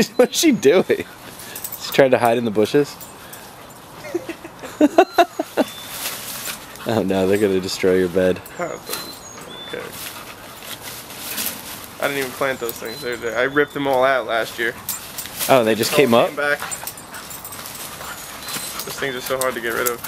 She's, what's she doing? She's trying to hide in the bushes? oh no, they're gonna destroy your bed. okay. I didn't even plant those things. They're, I ripped them all out last year. Oh, they just came up? Came back. Those things are so hard to get rid of.